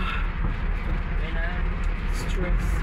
stress.